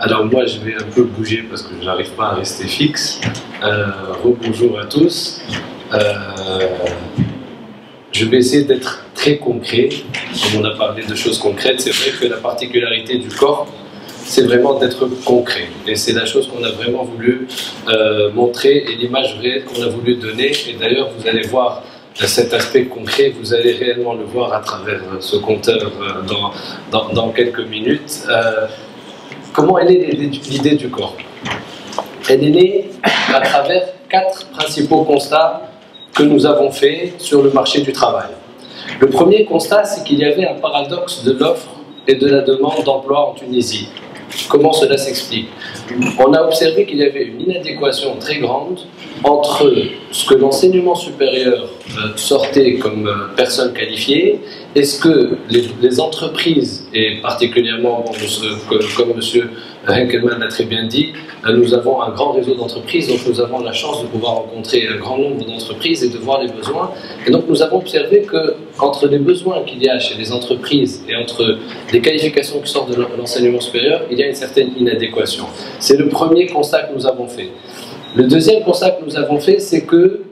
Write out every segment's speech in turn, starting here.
Alors moi je vais un peu bouger parce que je n'arrive pas à rester fixe. Euh, Rebonjour à tous. Euh, je vais essayer d'être très concret. Comme on a parlé de choses concrètes, c'est vrai que la particularité du corps, c'est vraiment d'être concret. Et c'est la chose qu'on a vraiment voulu euh, montrer et l'image réelle qu'on a voulu donner. Et d'ailleurs, vous allez voir cet aspect concret, vous allez réellement le voir à travers ce compteur euh, dans quelques minutes. Comment est l'idée du corps Elle est née à travers quatre principaux constats que nous avons faits sur le marché du travail. Le premier constat, c'est qu'il y avait un paradoxe de l'offre et de la demande d'emploi en Tunisie. Comment cela s'explique? On a observé qu'il y avait une inadéquation très grande entre ce que l'enseignement supérieur euh, sortait comme euh, personne qualifiée et ce que les, entreprises, et particulièrement, comme M. Henkelmann l'a très bien dit, euh, nous avons un grand réseau d'entreprises, donc nous avons la chance de pouvoir rencontrer un grand nombre d'entreprises et de voir les besoins. Et donc nous avons observé que entre les besoins qu'il y a chez les entreprises et entre les qualifications qui sortent de l'enseignement supérieur, il y a une certaine inadéquation. C'est le premier constat que nous avons fait. Le deuxième constat que nous avons fait, c'est que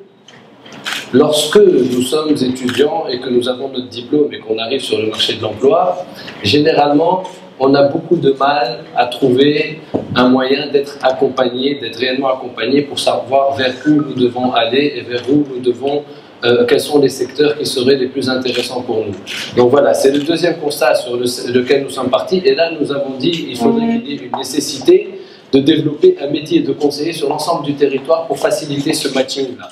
lorsque nous sommes étudiants et que nous avons notre diplôme et qu'on arrive sur le marché de l'emploi, généralement, on a beaucoup de mal à trouver un moyen d'être accompagné, d'être réellement accompagné pour savoir vers où nous devons aller et vers où nous devons, euh, quels sont les secteurs qui seraient les plus intéressants pour nous. Donc voilà, c'est le deuxième constat sur lequel nous sommes partis. Et là, nous avons dit qu'il faudrait qu'il y ait une nécessité de développer un métier de conseiller sur l'ensemble du territoire pour faciliter ce matching-là.